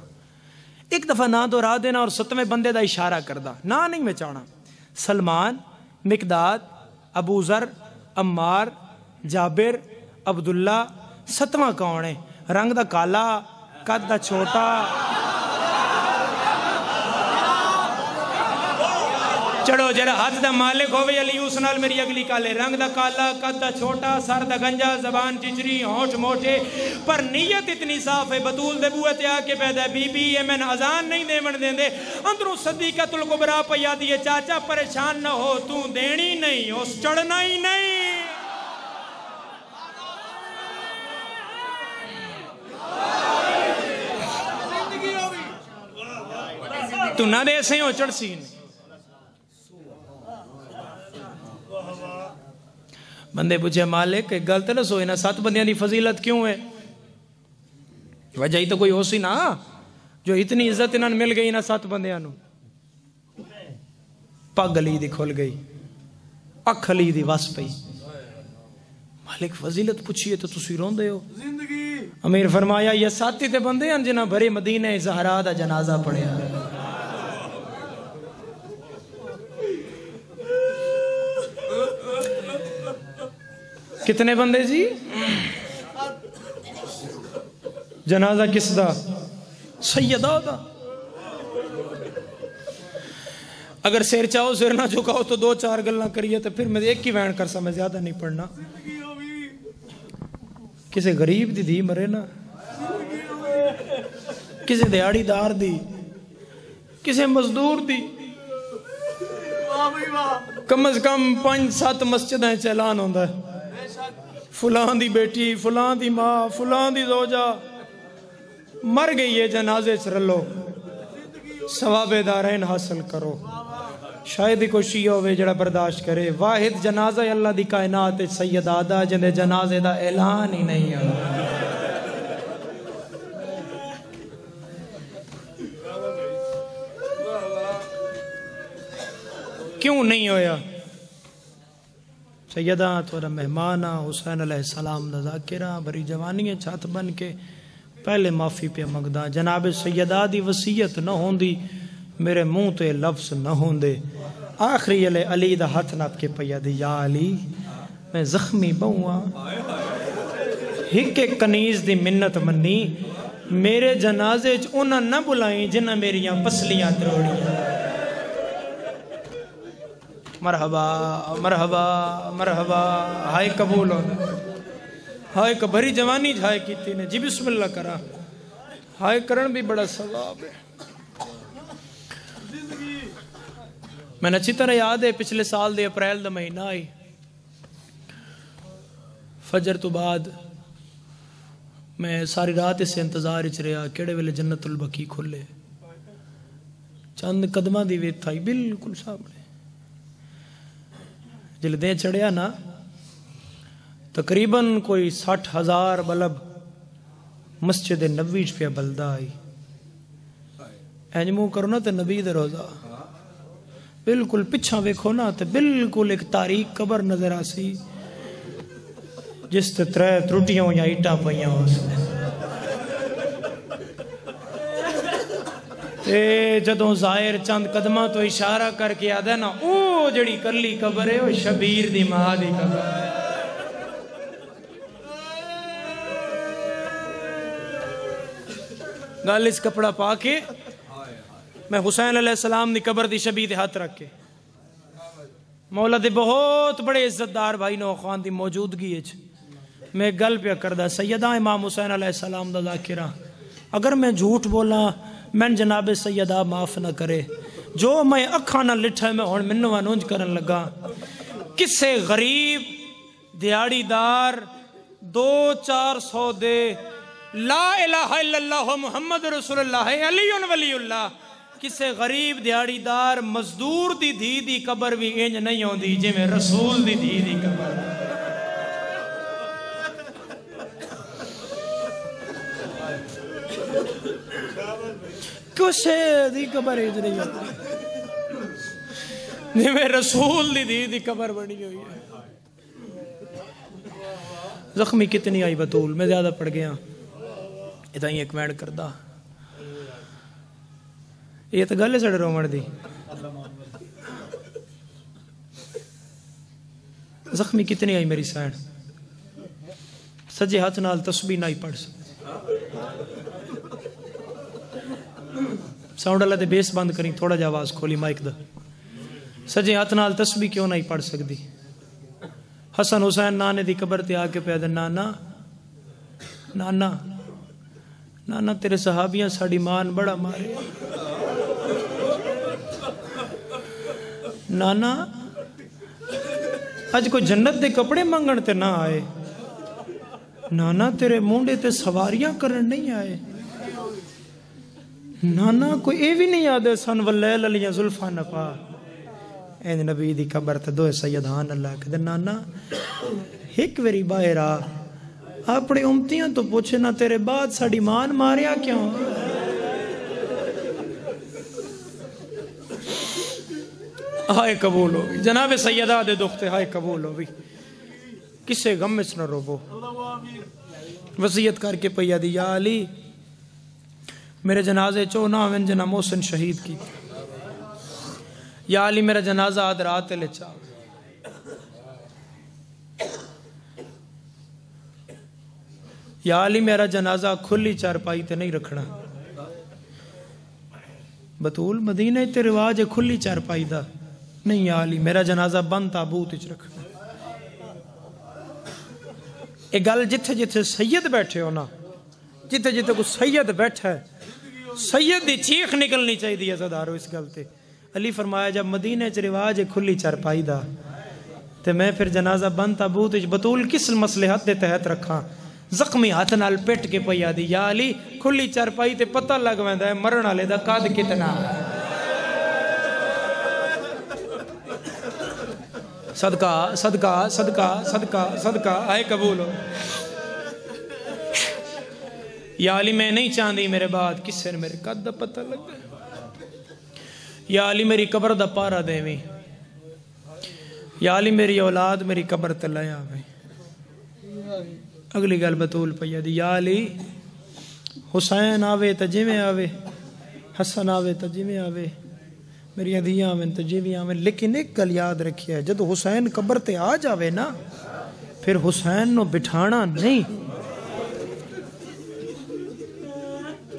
Speaker 1: ایک دفعہ نہ دو راہ دینا اور ستویں بندے دا اشارہ کردہ نہ نہیں میں چاہنا سلمان، مقداد، ابو ذر، عمار، جابر، عبداللہ ستواں کون ہے رنگ دا کالا قد دا چھوٹا چڑھو جرا ہاتھ دا مالک ہوئے علی اس نال میری اگلی کالے رنگ دا کالا قد دا چھوٹا سر دا گنجا زبان چچری ہونٹ موٹے پر نیت اتنی صاف ہے بطول دے بوئے تے آکے پیدا ہے بی بی یہ میں ازان نہیں دے من دے اندروں صدیقہ تلقبرا پیا دیئے چاچا پریشان نہ ہو تو دینی نہیں اس چڑھنا ہی نہیں تو نہ دے سے ہو چڑھ سین بندے پوچھے مالک ایک گلت نہ سوئے نا سات بندیاں دی فضیلت کیوں ہے؟ وجہ ہی تو کوئی ہو سی نا۔ جو اتنی عزت انہاں مل گئی نا سات بندیاں نو پگ علی دی کھول گئی اکھ علی دی واس پئی۔ مالک فضیلت پوچھئے تو تسی رون دے ہو امیر فرمایا یہ ساتی تے بندے ہیں جنہ بھرے مدینہ زہرہ دا جنازہ پڑے کتنے بندے جی؟ جنازہ کس دا؟ سیدہ دا۔ اگر سیر چاہو، سیر نہ چکاؤ تو دو چار گلنا کریے تو پھر میں ایک کی وین کر سا میں زیادہ نہیں پڑھنا۔ کسے غریب دی دی مرے نا۔ کسے دیاڑی دار دی۔ کسے مزدور دی۔ کم از کم پانچ سات مسجدیں چلان ہوندہ ہے۔ فلان دی بیٹی فلان دی ماں فلان دی زوجہ۔ مر گئی ہے جنازے چرلو ثواب دارین حاصل کرو۔ شاید ہی کوئی شیعہ ہوئے جڑا برداشت کرے۔ واحد جنازہ اللہ دی کائنات سید آدھا، جن جنازے دا اعلان ہی نہیں ہے کیوں نہیں ہویا؟ سیدہ تھوڑا مہمانہ حسین علیہ السلام دا ذاکرہ، بری جوانی چھات بن کے پہلے معافی پہ مگدہ جناب سیدہ دی وسیعت نہ ہوندی، میرے منہ تے لفظ نہ ہوندے۔ آخری علی علی دا ہاتھ نات کے پیا دی یا علی، میں زخمی بہواں ہک کنیز دی منت منی، میرے جنازے انہاں نہ بلائیں جنہ میریاں پسلیاں تروڑیاں۔ مرحبا مرحبا مرحبا۔ ہائے قبول ہونا۔ ہائے کبھری جوانی جھائے کیتی نے۔ جی بسم اللہ کرا۔ ہائے کرن بھی بڑا ثواب ہے۔ میں اچھی طرح یاد ہے، پچھلے سال دے اپریل دا مہینہ آئی۔ فجر تو بعد میں ساری رات اسے انتظار اچ رہا کیڑے ویلے جنت البقی کھلے۔ چند قدمہ دی ویت تھائی، بالکل سامنے۔ جلدیں چڑھیا نا، تقریباً کوئی سٹھ ہزار بلب مسجد نبیج پہ بلدہ آئی۔ اینجمو کرو نا تو نبی دے روزہ۔ بالکل پچھا ویکھو نا تو بالکل ایک تاریخ قبر نظر آسی، جس تے ترے ترٹیاں یا ایٹا پہیاں ہو تے جدوں ظاہر چند قدمہ تو اشارہ کر کے آدھا نا، او جڑی کلی قبر ہے وہ شبیر دی ماں دی قبر ہے۔ گل اس کپڑا پا کے میں حسین علیہ السلام دی قبر دی شبیر ہاتھ رکھ کے۔ مولا دے بہت بڑے عزت دار بھائی نو خوان دی موجودگی ہے میں گل پہ کردہ سیدہ امام حسین علیہ السلام دا ذاکرہ۔ اگر میں جھوٹ بولا میں جناب سیدہ معاف نہ کرے۔ جو میں اکھا نہ لٹھا میں ہون منو انونج کرن لگا۔ کسے غریب دیاڑی دار دو چار سو دے لا الہ الا اللہ محمد رسول اللہ، علی ولی اللہ، کسے غریب دیاڑی دار مزدور دی دھی دی قبر بھی انج نہیں ہوندی جی میں رسول دی دھی دی قبر۔ کسے دی قبر انج نہیں ہوندی جی رسول دی دھی دی قبر بنی ہوئی ہے۔ زخمی کتنی آئی بطول، میں زیادہ پڑ گیا۔ ادھا ہی ایک میڈ کردہ یہ تو گل ہے سڑے رومن دی۔ زخمی کتنی آئی میری سائن۔ سجے ہاتھ نال تسبیح نہیں پڑھ سکتے ساؤنڈ اللہ دے بیس بند کریں تھوڑا جا آواز کھولی مائک دا سجے ہاتھ نال تسبیح کیوں نہیں پڑھ سکتی حسن حسین نانے دی قبر تے آ آکے پیدا نانا نانا نانا تیرے صحابیاں ساڑی مان بڑا مارے نانا اج کوئی جنت دے کپڑے منگن تے نہ آئے نانا تیرے مونڈے تے سواریاں کرن نہیں آئے نانا، کوئی اے بھی نہیں آدھے سن واللیل علیہ ظلفہ نپا۔ این نبی دی قبر تے دوے سیدان اللہ کہتے نانا، ایک ویری باہر آ۔ اپنے امتیاں تو پوچھے، نہ تیرے بعد ساڑی مان ماریا کیوں؟ ہائے قبول ہوگی جناب سیدہ دے دکھتے ہائے قبول ہوگی کسے غم اس نہ روبو۔ وسیعت کر کے پیا دی، یا علی میرے جنازے چو نہ ہوئن جنا محسن شہید کی۔ یا علی، میرا جنازہ آدھ رات لے چاہ یا علی، میرا جنازہ کھلی چارپائی تے نہیں رکھنا۔ بطول مدینہ تے رواج ہے کھلی چارپائی دا۔ نہیں یا علی، میرا جنازہ بند تابوت اچ رکھنا۔ ایک گل جتھے جتھے سید بیٹھے ہو نا، جتھے جتھے کو سید بیٹھا ہے سید دی چیخ نکلنی چاہی دی عزدارو اس گلتے علی فرمایا، جب مدینہ چ رواج ہے کھلی چارپائی دا، تے میں پھر جنازہ بند تابوت اچ بطول کس مسلحت دے تحت رکھاں؟ زخمی ہاتھ نال پیٹ کے پیا دی، یا علی، کھلی چارپائی تے پتہ لگ ویندا ہے مرن والے دا قد کتنا۔ صدقہ صدقہ صدقہ صدقہ صدقہ، آئے قبول ہو۔ یا علی، میں نہیں چاندی میرے بعد کسے نے میرے قد دا پتہ لگ یا علی، میری قبر دا پارا دے میں یا علی، میری اولاد میری قبر تے لیا میں اگلی گل بطول پیا دی یا علی، حسین آوے تا جویں آوے؟ حسن آوے تا جویں آوے؟ میری دھیاں آویں تا جویں آویں۔ لیکن ایک گل یاد رکھیا جدو حسین قبر تے آ جاوے نا، پھر حسین نو بٹھانا نہیں۔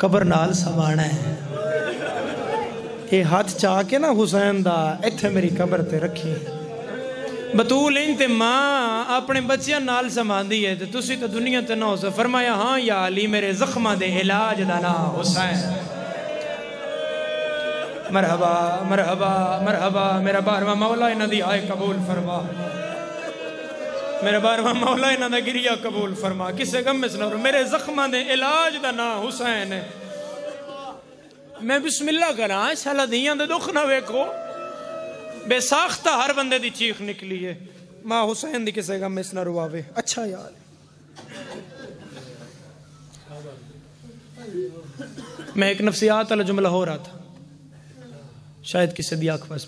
Speaker 1: قبر نال سوانا ہے۔ یہ ہاتھ چاہ کے نا حسین دا ایتھے میری قبر تے رکھی بطول انت ماں اپنے بچیاں نال سماندی ہے تو تسی تو دنیا تے نہ ہو سا فرمایا ہاں یا علی، میرے زخمہ دے علاج دا حسین۔ مرحبا مرحبا مرحبا، میرا بارواں مولا انہ دی آئے قبول فرما۔ میرا بارواں مولا انہ دا گریا قبول فرما، کسے غم میں سنو میرے زخمہ دے علاج دا نا حسین ہے۔ میں بسم اللہ کرا شالا دیاں دے دکھ نہ ویکھو۔ بے ساختہ ہر بندے دی چیخ نکلی ہے۔ ماں حسین دی کسے غم میں اس نہ رواوے۔ اچھا یار۔ میں ایک نفسیات والا جملہ ہو رہا تھا۔ شاید کسی دی آنکھ پاس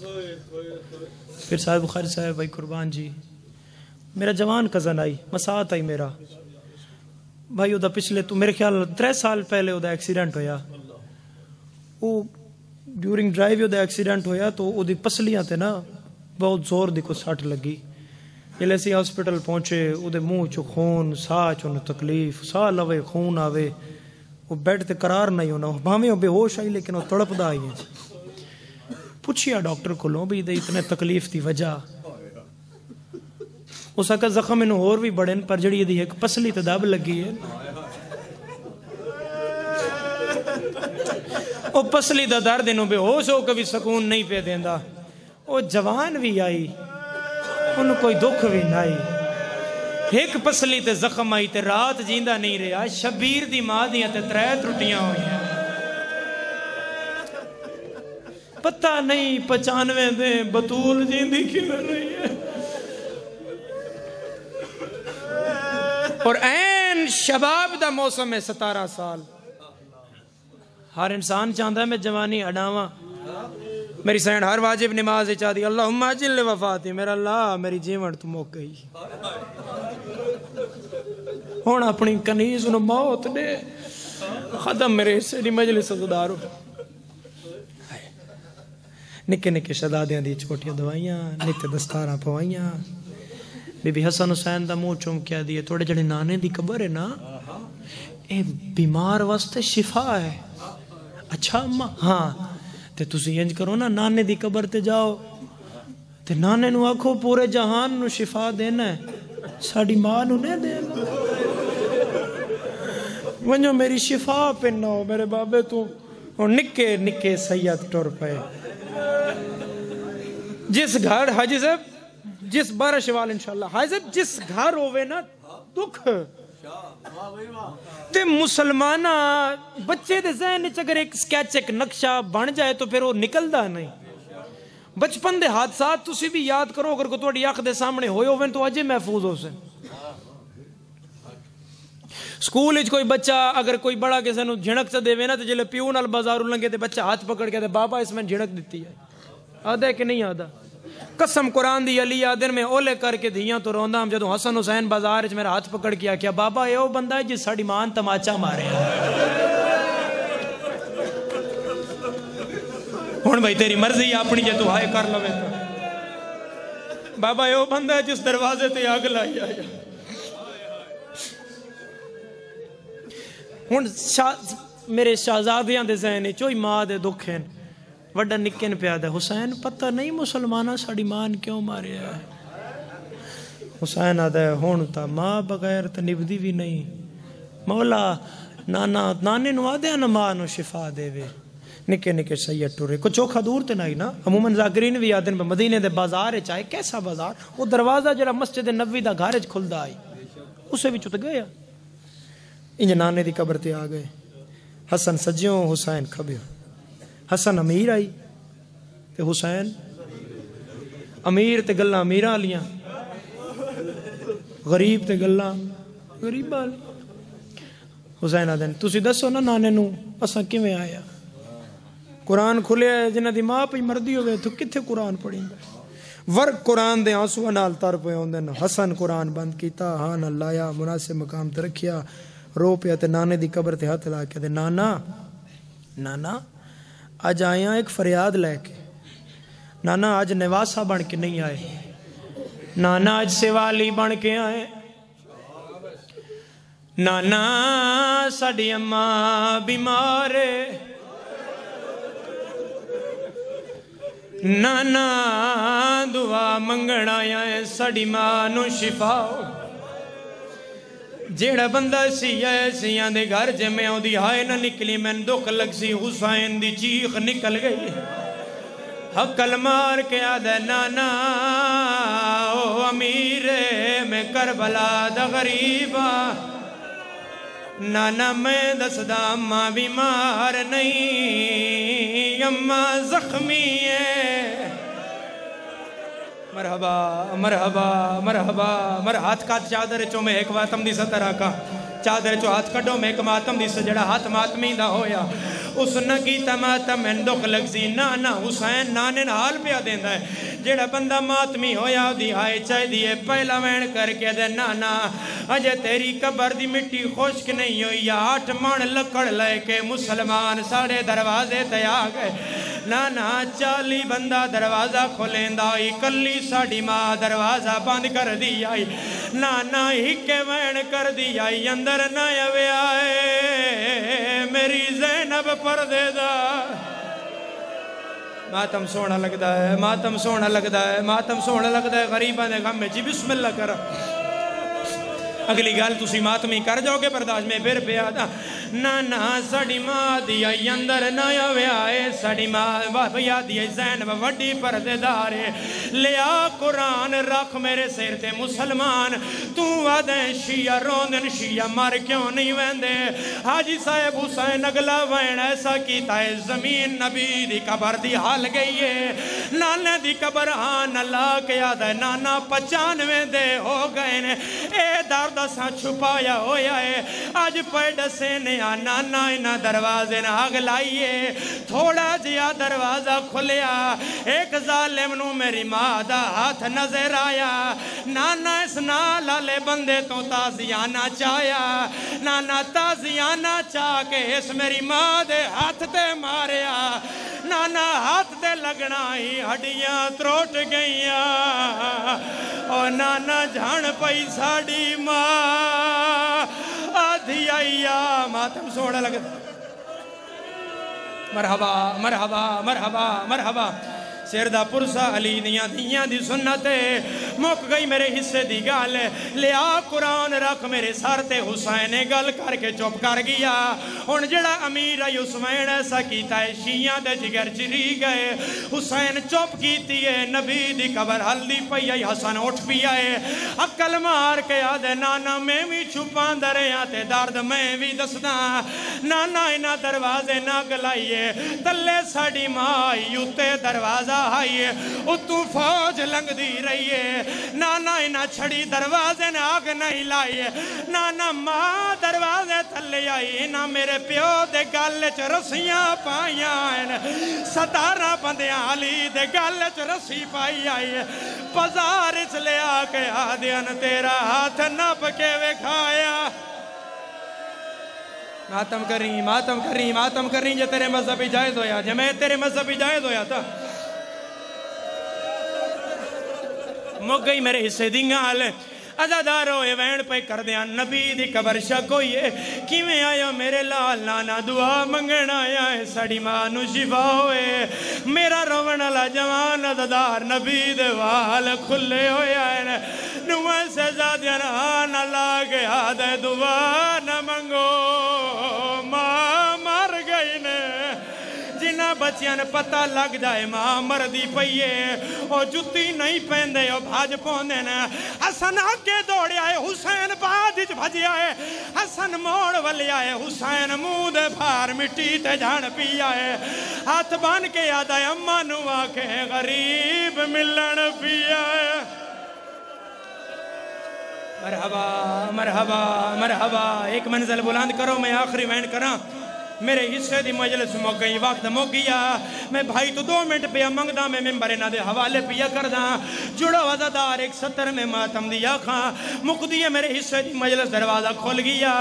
Speaker 1: پھر صاحب بخاری صاحب، بھائی قربان جی۔ میرا جوان کزن آئی مسات آئی میرا۔ بھائی وہ پچھلے تو میرے خیال تر سال پہلے وہ ایکسیڈنٹ ہویا۔ وہ ڈیورنگ ڈرائیو وہ ایکسیڈنٹ ہویا تو وہ پسلیاں تے نا بہت زور دیکھو سٹ لگی۔ جلے اسی ہسپٹل پہنچے وہ منہ چو خون سا چون تکلیف، ساہ لوے، خون آوے۔ وہ بیڈ تے قرار نہیں ہونا، بھاویں وہ بے ہوش آئی لیکن وہ تڑپدا آئی ہے۔ پوچھیا ڈاکٹر کولوں بھی دے اتنے تکلیف دی وجہ۔ ہو سکتا زخم انہوں اور بھی بڑھن پر جڑی دی ایک پسلی تے لگی ہے۔ او پسلی دا درد انہوں بے ہوش ہو کبھی سکون نہیں پہ دیندا۔ او جوان بھی آئی، انہوں کوئی دکھ بھی نہ آئی۔ ایک پسلی تے زخم آئی تے رات جیندہ نہیں رہا شبیر دی ماں دیا تے ترے ترٹیاں ہوئی ہیں۔ پتہ نہیں پچانوے دے بطول جیندی کیوں رہی ہے؟ اور این شباب دا موسم ہے ستارہ سال۔ ہر انسان چاہتا ہے میں جوانی اڈاواں میری سینڈ ہر واجب نماز چاہ دی اللہم اجل وفاتی۔ میرا اللہ، میری جیون تو موک گئی ہون اپنی کنیز انہوں موت دے۔ خدم میرے حصے دی مجلس صدارو نکے نکے شدادیاں دی چھوٹیاں دوائیاں نکے دستاراں پوائیاں۔ بی بی حسن حسین دا منہ چوم کیا دیے تھوڑے جڑے نانے دی قبر ہے نا اے بیمار واسطے شفا ہے اچھا اما ہاں تے تسی انج کرو نا نانے دی قبر تے جاؤ تے نانے نو آکھو پورے جہان نو شفا دینا ہے ساڈی ماں نو نہیں دینا ونجو میری شفا پنو میرے بابے تو اور نکے نکے سید ٹر پے جس گھر حاجی صاحب جس بارش وال انشاءاللہ۔ حاضر جس گھر ہوئے نا، دکھ۔ تے مسلمانہ، بچے دے ذہن وچ اگر ایک سکیچ ایک نقشہ بن جائے تو پھر وہ نکلدا نہیں۔ بچپن دے حادثات تسی بھی یاد کرو، اگر کو تہاڈی اکھ دے سامنے ہوئے ہوون تو اجے محفوظ ہو سن۔ سکول وچ کوئی بچہ اگر کوئی بڑا کسے نو جھڑک چ دیوے نا، تے جلے پیو نال بازاروں لنگے تے بچہ ہاتھ پکڑ کے تے، بابا، اس میں جھڑک دتی ہے۔ آدھا ہے کہ نہیں آدھا؟ قسم قرآن دی علی آدن میں اولے کر کے دھیاں تو روندہ ہم جدو حسن حسین بازار وچ میرا ہاتھ پکڑ کیا کیا بابا، اے او بندہ ہے جس ساڈی مان تماچا مارے۔ ہن بھائی، تیری مرضی اپنی جے تو ہائے کر لوے۔ بابا، اے او بندہ ہے جس دروازے تے اگ لائی آیا۔ ہن میرے شہزادیاں دے ذہن چوئی ماں دے دکھ ہیں وڈا نکن پیاد ہے حسین پتہ نہیں مسلمانہ ساڑی مان کیوں مارے ہے حسین آدھا ہے ہون تا ماں بغیر تا نبدی بھی نہیں مولا نانا نانے نو آدھے نا ماں نو شفا دے وے نکے نکے سید ٹورے کچھ چوکھا دور تے نہیں نا عموماً زاگرین بھی آدھے مدینے دے بازار چاہے کیسا بازار وہ دروازہ جڑا مسجد نبوی دا گھارج کھلدا آئی اسے بھی چت گیا انج نانے دی قبر تے آ گئے حسن سجیوں حسین کھبیوں حسن امیر آئی تے حسین۔ امیر تے گلاں امیراں والیاں غریب تے گلاں غریب والی حسین آدن تسی دسو نا نانے نو اساں کیویں آیا قرآن کھلیا ہے جنہ دی ماں پئی مردی ہوئے تو کتھے قرآن پڑھیں گے ورق قرآن دے آنسو نال تر پے ہوندے حسن قرآن بند کیتا ہاں نہ لایا، مناسب مقام تے رکھیا، رو پیا تے نانے دی قبر تے ہاتھ لا کے تے نانا نانا اج آیا ہاں ایک فریاد لے کے۔ نانا آج نواسا بن کے نہیں آئے۔ نانا آج سوالی بن کے آئے۔ نانا ساڑی اماں بیمار نانا دعا منگن آیا ہے ساڑی ماں نو شفا جیڑا بندہ سی ہے سیاں دے گھر جے میں دی ہائے نہ نکلی، میں دکھ لگ سی حسین دی چیخ نکل گئی۔ حقل مار کے آدھے نانا، او امیر میں کربلا دا غریبا۔ نانا میں دس دا اممہ بیمار نہیں اممہ زخمی ہے۔ مرحبا مرحبا مرحبا مر ہاتھ کا چادر چو میں ایک واتم دی سترہ کا۔ چادر چو ہاتھ کڈو میں ایک ماتم دی سجڑا ہاتھ ماتمی دا ہویا اس نگی تماتم اندوک لگزی نانا حسین نانے حال پیا دیندہ ہے جیڑا بندہ ماتمی ہویا دی آئے چاہے دیئے پہلا وین کر کے دے نانا اجے تیری قبر دی مٹی خوشک نہیں ہوئی یا آٹھ مان لکڑ لے کے مسلمان ساڑے دروازے تے آ گئے نانا چالی بندہ دروازہ کھولیں دائی کلی ساڑی ماں دروازہ بند کر دی آئی نانا ہی کے وین کر دی آئی اندر اندر نہ اوے آئے، میری زینب پر دے دا۔ ماتم سونا لگتا ہے، ماتم سونا لگتا ہے، ماتم سونا لگتا ہے، غریباں دے غم میں جی بسم اللہ کر اگلی گل تسی ماتمی کر جاؤ گے، برداشت میں پھر پہ آتا نانا سڑی ماں دیا اندر نایا ویائے سڑی ماں بیا دیا زین وڈی پردے دارے لیا قرآن رکھ میرے سیر تے مسلمان تو وعدیں شیعہ روندن شیعہ مر کیوں نہیں ویندے حاجی صاحب حسین اگلا وین ایسا کیتا ہے زمین نبی دی قبر دی حال گئی ہے نانے دی قبر آن اللہ کے یاد ہے نانا پچانوے دے ہو گئے نے اے درد سا چھپایا ہویا ہے آج پیڑ سے نیا نانا اینا دروازے نہ آگ لائیے۔ تھوڑا جیا دروازہ کھلیا، ایک ظالم نو میری ماں دا ہاتھ نظر آیا۔ نانا اس نالالے بندے تو تازیانہ چایا۔ نانا تازیانہ چاہ کے اس میری ماں دے ہاتھ تے ماریا۔ نانا ہاتھ دے لگنا ہی ہڈیاں تروٹ گئیاں۔ اور نانا جھان پئی ساڑی ماں۔ آدھی آئیا ماتم سوڑا لگتا مرحبا مرحبا مرحبا مرحبا۔ سیردہ پرسا علی دیاں دیاں دی سنتے مک گئی میرے حصے دی گال لیا قرآن رکھ میرے سار تے حسین گل کر کے چپ کر گیا۔ ان جڑا امیر آئی حسین ایسا کیتا ہے، شیعہ دے جگر چری گئے۔ حسین چپ کیتی ہے، نبی دی قبر حل دی پئی آئی، حسن اٹھ پی آئے اکل مار کے آدھے، نانا میں بھی چھپان درے آتے درد میں بھی دسنا نانا اینا دروازے نہ گلائیے تلے ساڑی مائی یوتے دروازہ آئیے اتو فوج لنگ دی رہیے نانا اینا چھڑی دروازے نے آگ نہیں لائیے نانا ماں دروازے تھلے آئی نا میرے پیو دے گالے چ رسیاں پائیاں ستارہ بندیاں علی دے گالے چ رسی پائی آئی پزار اس لے آکے آدھیان تیرا ہاتھ نپ کے وکھایا ماتم کر ماتم کر ماتم کر رہی جو تیرے مذہبی جائز ہویا جو میں تیرے مذہبی جائز ہویا تھا مک گئی میرے حصے دنگا آلے ازادارو اے وین پہ کر دیا نبی دی قبر شک ہوئی ہے۔ کیویں آیا میرے لال نانا دعا منگن آیا ہے؟ سڑی مانو شفا ہوئے۔ میرا روون اللہ جوان ازادار نبی دے وال کھلے ہوئے آئے نوے سے زادیاں آنا لاغے آدھے دعا نہ منگو۔ بچیاں نے پتہ لگ جائے ماں مردی پئیے او جتی نہیں پہندے او بھاج پوندے نا حسن آگے دوڑے آئے حسین بعد بادج بھجے آئے حسن موڑ والے آئے حسین مود بھار مٹی تے جھان پی آئے ہاتھ بان کے یاد آئے اممہ نوا کے غریب ملن پی آئے مرحبا مرحبا مرحبا ایک منزل بلند کرو میں آخری وینڈ کراں میرے حصے دی مجلس مک گئی وقت مک گیا میں بھائی تو دو منٹ پہ منگ دا میں ممبر نہ دے حوالے پیا کر دا جڑو وزادار ایک ستر میں ماتم دیا کھاں مک دیا میرے حصے دی مجلس دروازہ کھل گیا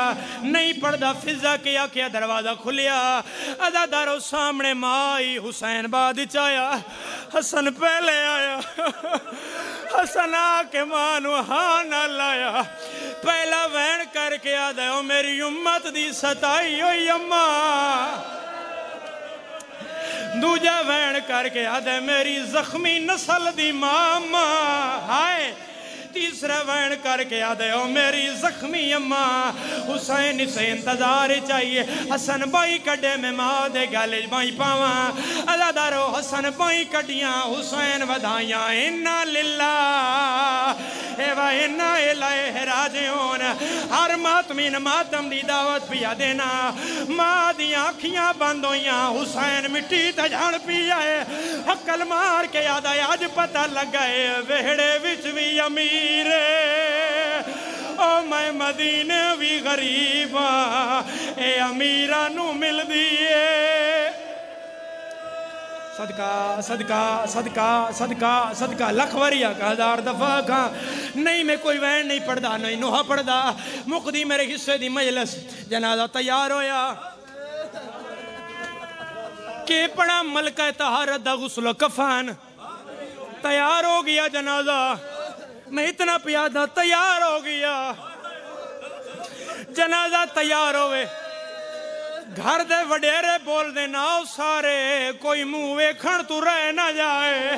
Speaker 1: نہیں پڑھدا فضا کیا کیا دروازہ کھلیا۔ ازادارو سامنے مائی حسین بعد چایا حسن پہلے آیا۔ حسن آکے مانو ہانا لایا۔ پہلا وین کر کے آدھے او میری امت دی ستائی ہوئی اممہ دوجہ وین کر کے آدھے میری زخمی نسل دی ماما ہائے تیسرا وین کر کے آدھے، او میری زخمی اماں، حسین سے انتظار چاہیے۔ حسن بائی کڈے میں ماں دے گالج بائی پاواں۔ اللہ دارو حسن بائی کڈیاں، حسین ودائیاں۔ انہا للہ اے وا انہا الہ راجعون۔ ہر ماتمین ماتم دی دعوت پیا دینا۔ ماں دی آنکھیاں بند ہویاں حسین مٹی تجھان پیا ہے۔ حقل مار کے یاد آئے آج پتہ لگائے وہڑے وچ بھی امیر او میں مدینے بھی غریب ہاں اے امیرانو مل دیئے۔ صدقہ صدقہ صدقہ صدقہ صدقہ، لکھ وریا کا ہزار دفعہ کھاں۔ نہیں میں کوئی وین نہیں پڑھدا، نہیں نوحہ پڑھدا۔ مقدی میرے حصے دی مجلس، جنازہ تیار ہویا۔ کہ پڑا ملکہ تہارت دا غسل و کفان تیار ہو گیا جنازہ۔ میں اتنا پیادہ تیار ہو گیا۔ جنازہ تیار ہوئے۔ گھر دے وڈیرے بول دے، ناؤ سارے، کوئی منہ ویکھن تو رہ نہ جائے۔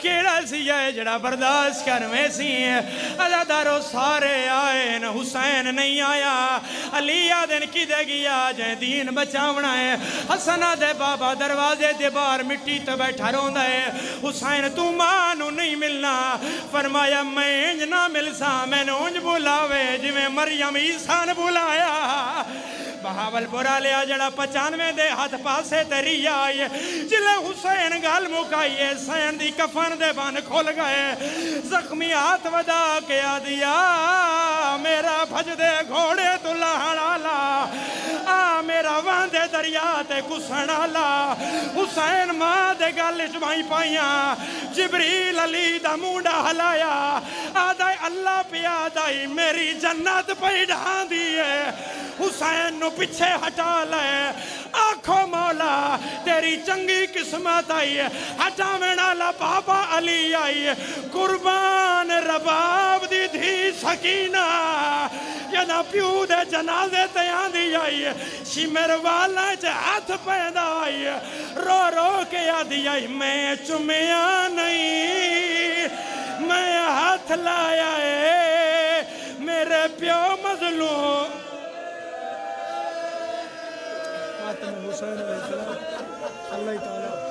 Speaker 1: کیڑا سی ہے جڑا برداشت کر میں سی ہے ازادارو سارے آئے نہ حسین نہیں آیا۔ علی آدن کی دے گیا؟ جائے دین بچاونا ہے۔ حسنہ دے بابا دروازے دے بار مٹی تو بیٹھا رون ہے۔ حسین، تو مانو نہیں ملنا۔ فرمایا، میں انج نہ مل سا میں نے انج بلاوے جی میں مریم عیسیٰ نے بلایا۔ بہاول پورا لیا جڑا پچانوے دے ہاتھ پاسے تیری آئیے جلے حسین گال مکائیے سین دی کفن دے بان کھول گئے زخمی ہاتھ ودا کے آدیا میرا بھج دے گھوڑے تو لہڑالا آ میرا واندے دریا تے کسنالا حسین ماں دے گل چبائی پائیاں جبریل علی دا موڈا ہلایا آدھائی اللہ پیا دائی میری جنت پہ ڈھان دیئے حسین نو پیچھے ہٹا لے آنکھو مولا تیری چنگی قسمت آئی ہے ہٹا مینا بابا علی آئی قربان رباب دی دھی سکینہ ینا پیو دے جنازے تیان دی آئی شمر والا جے ہاتھ پیدا آئی ہے رو رو کے آدھی آئی میں چمیا نہیں میں ہاتھ لایا ہے میرے پیو مظلوم
Speaker 3: خاتم حسین علیہ السلام اللہ تعالیٰ